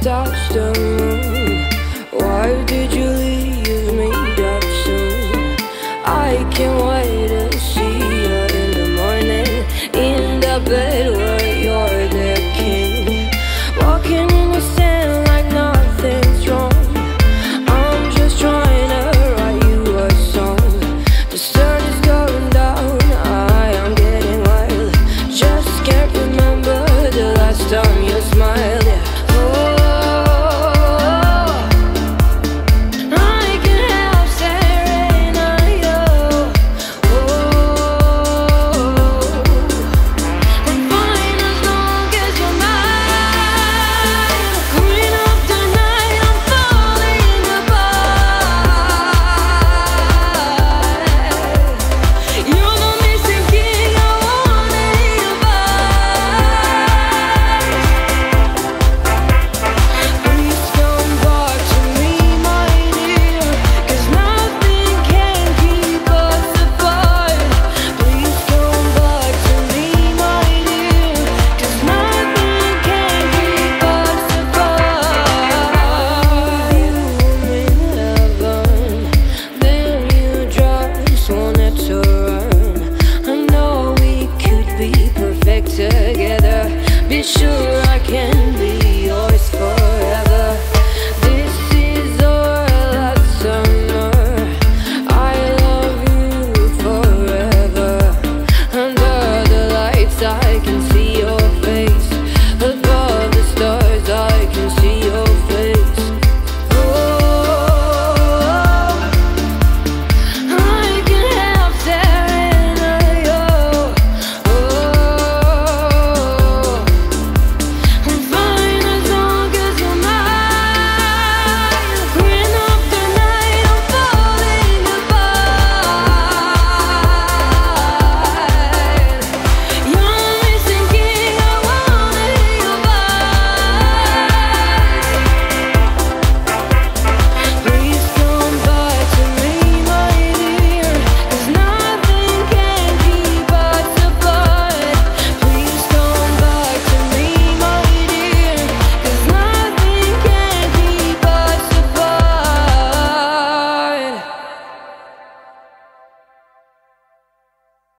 touched the moon Why did you leave me? I can't wait to see you in the morning In the bed sure I can.